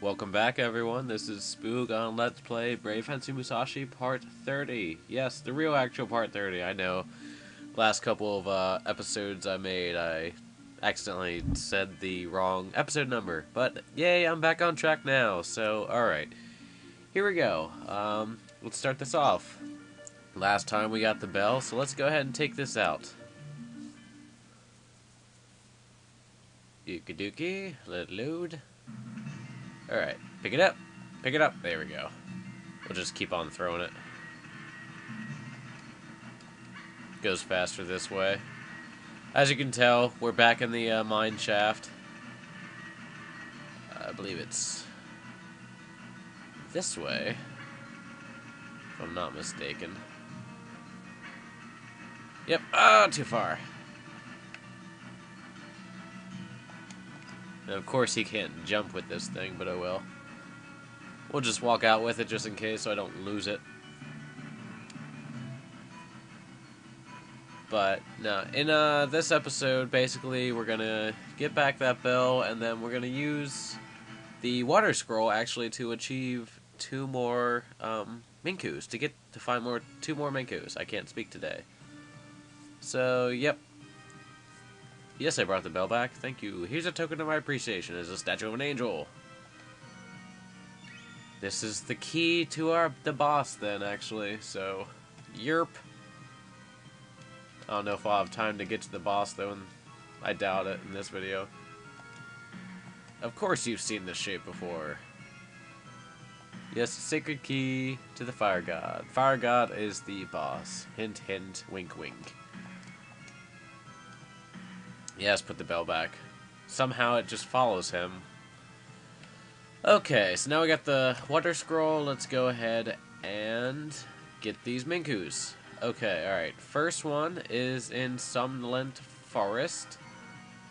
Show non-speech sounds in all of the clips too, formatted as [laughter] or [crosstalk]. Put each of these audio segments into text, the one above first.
Welcome back, everyone. This is Spoog on Let's Play Brave Fencer Musashi Part 30. Yes, the real actual Part 30. I know. Last couple of uh, episodes I made, I accidentally said the wrong episode number. But yay, I'm back on track now. So, alright. Here we go. Um, let's start this off. Last time we got the bell, so let's go ahead and take this out. Dookie dookie, let load. Alright, pick it up. Pick it up. There we go. We'll just keep on throwing it. Goes faster this way. As you can tell, we're back in the uh, mine shaft. I believe it's this way, if I'm not mistaken. Yep, ah, too far. And of course he can't jump with this thing, but I will. We'll just walk out with it just in case so I don't lose it. But no, in uh, this episode, basically, we're gonna get back that bell, and then we're gonna use the water scroll actually to achieve two more um, Minkus to get to find more two more Minkus. I can't speak today. So yep. Yes, I brought the bell back. Thank you. Here's a token of my appreciation as a statue of an angel. This is the key to our the boss then actually. So, yerp. I don't know if I'll have time to get to the boss, though, and I doubt it in this video. Of course you've seen this shape before. Yes, sacred key to the fire god. Fire god is the boss. Hint, hint, wink, wink. Yes, put the bell back. Somehow it just follows him. Okay, so now we got the water scroll. Let's go ahead and get these Minkus. Okay, alright. First one is in Somnolent Forest.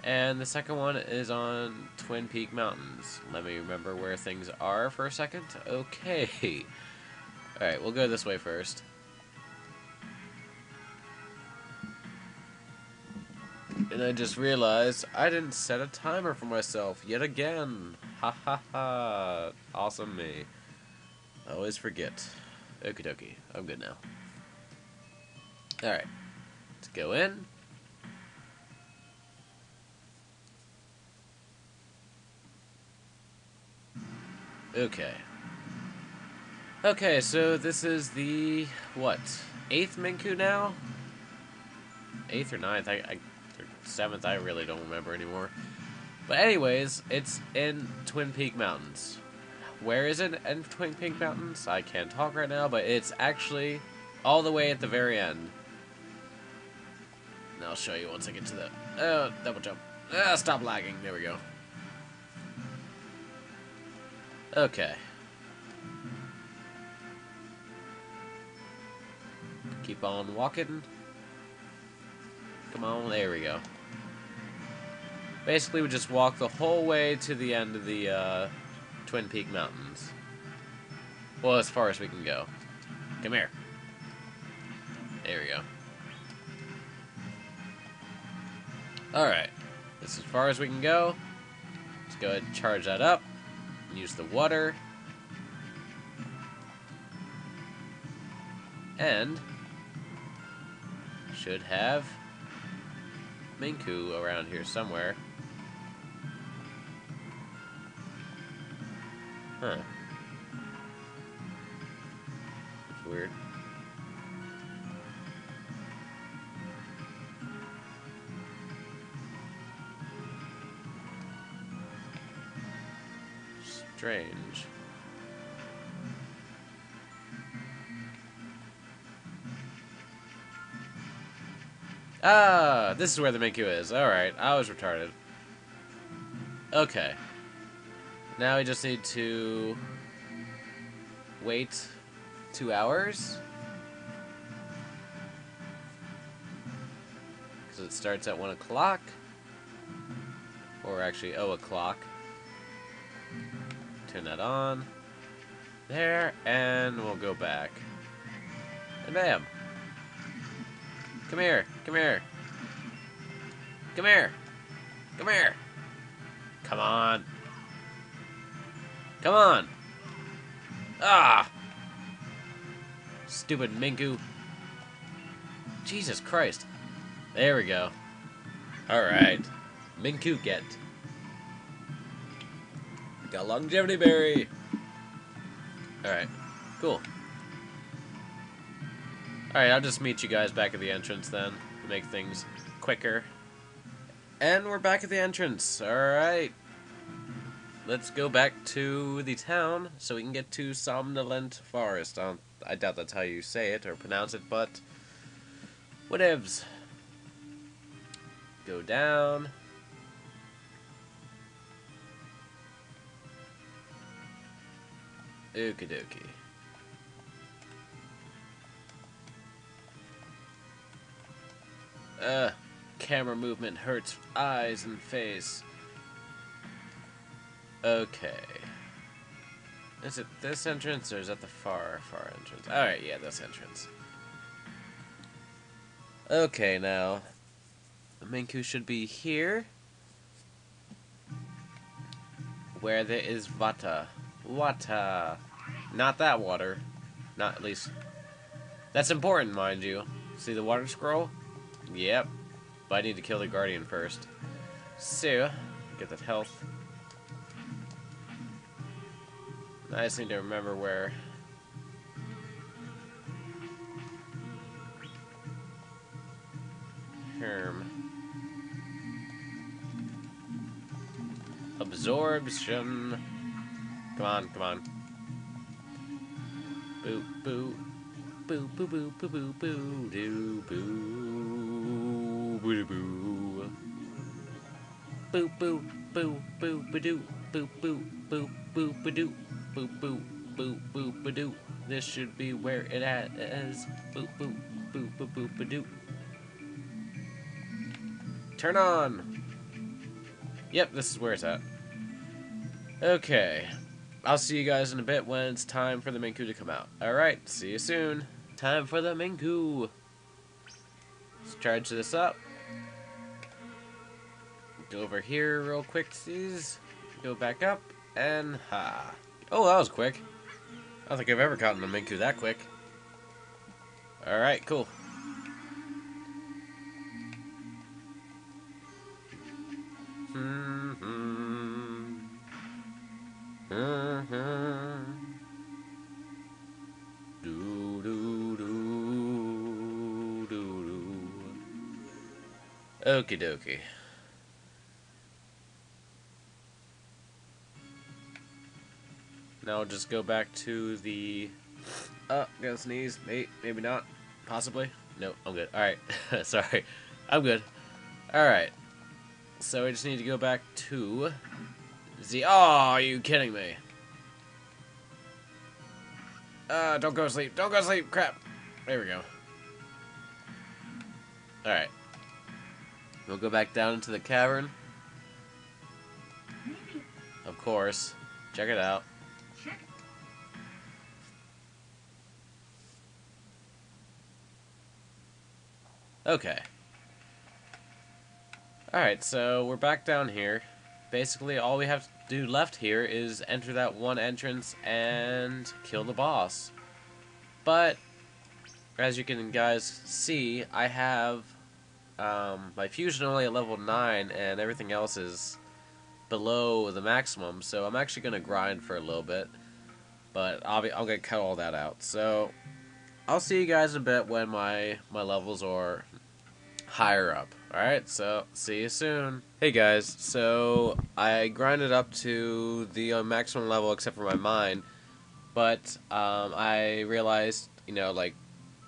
And the second one is on Twin Peak Mountains. Let me remember where things are for a second. Okay. [laughs] Alright, we'll go this way first. And I just realized I didn't set a timer for myself yet again. Ha ha ha. Awesome me. I always forget. Okie dokie. I'm good now. Alright. Let's go in. Okay. Okay, so this is the, what, eighth Minku now? Eighth or ninth? I, I seventh, I really don't remember anymore. But anyways, it's in Twin Peak Mountains. Where is it in Twin Peak Mountains? I can't talk right now, but it's actually all the way at the very end. And I'll show you once I get to the... Oh, double jump. Ah, stop lagging. There we go. Okay. Keep on walking. Come on, there we go. Basically, we just walk the whole way to the end of the uh, Twin Peak Mountains. Well, as far as we can go. Come here. There we go. Alright. This is as far as we can go. Let's go ahead and charge that up. Use the water. And should have Minku around here somewhere. Weird. Strange. Ah, this is where the Minku is. Alright, I was retarded. Okay. Now we just need to wait two hours. Because it starts at 1 o'clock. Or actually, oh o'clock. Turn that on. There, and we'll go back. And bam! Come here. Come here. Come here. Come here. Come on. Come on! Ah! Stupid Minku. Jesus Christ. There we go. Alright. Minku get. Got longevity berry. Alright. Cool. Alright, I'll just meet you guys back at the entrance then. To make things quicker. And we're back at the entrance. Alright. Let's go back to the town so we can get to Somnolent Forest. I, I doubt that's how you say it or pronounce it, but whatevs. Go down. Okie dokie. Uh, camera movement hurts eyes and face. Okay. Is it this entrance or is that the far, far entrance? Alright, yeah, this entrance. Okay, now. Minku should be here. Where there is water. Water. Not that water. Not at least. That's important, mind you. See the water scroll? Yep. But I need to kill the Guardian first. So, get that health. I just need to remember where. Herm. Absorption. Come on, come on. Boo, boo. Boo, boo, boo, boo, boo, boo, doo, boo, boo, boo. Boo, boo, boo, boo, boo, boo, boo, boo, boo, boo, boo, boo, boo, boo, boo, doo. This should be where it is. Boo, boo, boo, boo, boo, boo, doo. Turn on. Yep, this is where it's at. Okay. I'll see you guys in a bit when it's time for the Minku to come out. Alright, see you soon. Time for the Minku. Let's charge this up. Go over here real quick, please. Go back up, and ha. Oh, that was quick. I don't think I've ever gotten a Minku that quick. Alright, cool. Mm-hmm. Mm-hmm. Do, do, do, do, do. Okie dokie. Just go back to the. Oh, gonna sneeze. Maybe, maybe not. Possibly. No, I'm good. Alright. [laughs] Sorry. I'm good. Alright. So I just need to go back to the. Oh, are you kidding me? Uh, don't go to sleep. Don't go to sleep. Crap. There we go. Alright. We'll go back down into the cavern. Of course. Check it out. Okay. Alright, so we're back down here. Basically, all we have to do left here is enter that one entrance and kill the boss. But, as you can guys see, I have um, my fusion only at level 9 and everything else is below the maximum, so I'm actually going to grind for a little bit. But I'll, be, going to cut all that out. So, I'll see you guys a bit when my, my levels are higher up. Alright, so see you soon. Hey guys, so I grinded up to the uh, maximum level except for my mine, but um, I realized, you know, like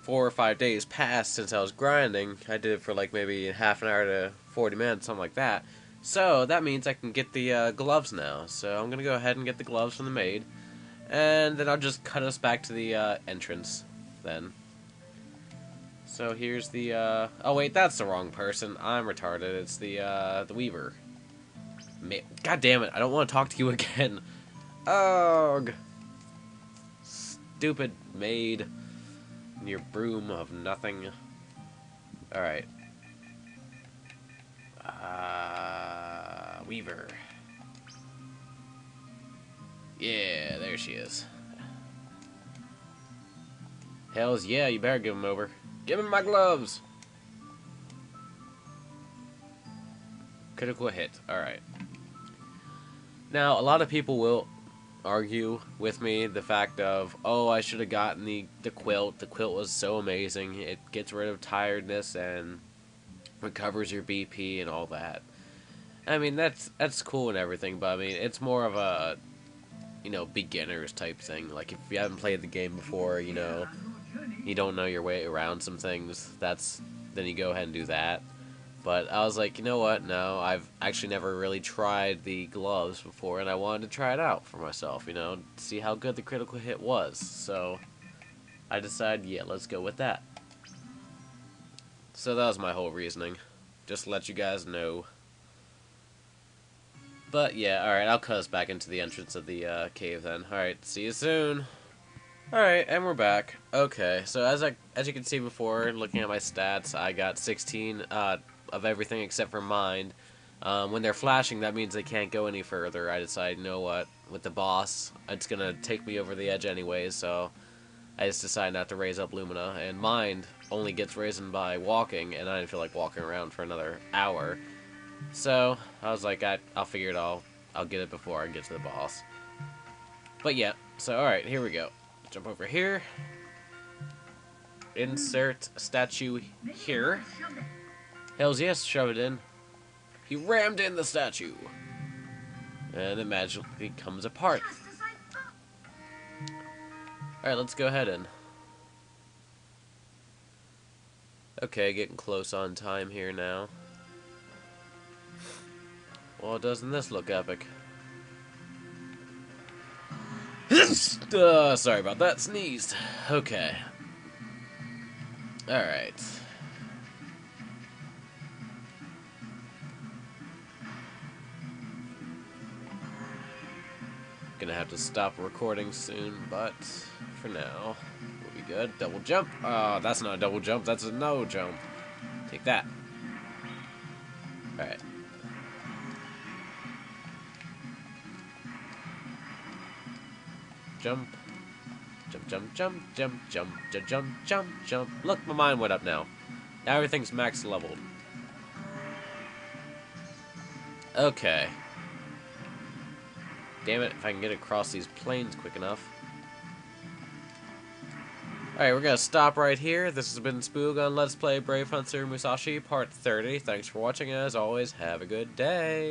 four or five days passed since I was grinding. I did it for like maybe half an hour to 40 minutes, something like that. So that means I can get the uh, gloves now. So I'm to go ahead and get the gloves from the maid, and then I'll just cut us back to the uh, entrance then. So here's the, uh... Oh, wait, that's the wrong person. I'm retarded. It's the, uh, the Weaver. God damn it, I don't want to talk to you [laughs] again. Ugh. Stupid maid. Your broom of nothing. Alright. Uh... Weaver. Yeah, there she is. Hells yeah, you better give him over. Give him my gloves! Critical hit. Alright. Now, a lot of people will argue with me the fact of, oh, I should have gotten the, the quilt. The quilt was so amazing. It gets rid of tiredness and recovers your BP and all that. I mean, that's that's cool and everything, but I mean, it's more of a, you know, beginners type thing. Like, if you haven't played the game before, you know, you don't know your way around some things, that's, then you go ahead and do that. But I was like, you know what? No, I've actually never really tried the gloves before, and I wanted to try it out for myself, you know, see how good the critical hit was. So I decided, yeah, let's go with that. So that was my whole reasoning. Just let you guys know. But yeah, alright, I'll cut us back into the entrance of the uh, cave then. Alright, see you soon. Alright, and we're back. Okay, so as I as you can see before, looking at my stats, I got 16 uh, of everything except for mind. Um, when they're flashing, that means they can't go any further. I decide, you know what, with the boss, it's gonna take me over the edge anyway. so I just decide not to raise up Lumina. And mind only gets risen by walking, and I didn't feel like walking around for another hour. So I was like, I, I'll figure it all. I'll get it before I get to the boss. But yeah, so alright, here we go. Jump over here. Insert statue here. Hells yes, shove it in. He rammed in the statue. And it magically comes apart. Alright, let's go ahead and... Okay, getting close on time here now. Well, doesn't this look epic? Uh, sorry about that, sneezed. Okay. Alright. Gonna have to stop recording soon, but for now, we'll be good. Double jump. Oh, that's not a double jump, that's a no jump. Take that. Jump. Jump, jump, jump, jump, jump, jump, jump, jump, jump. Look, my mind went up now. Now everything's max leveled. Okay. Damn it, if I can get across these planes quick enough. Alright, we're gonna stop right here. This has been Spoog on Let's Play Brave Fencer Musashi Part 30. Thanks for watching, as always, have a good day.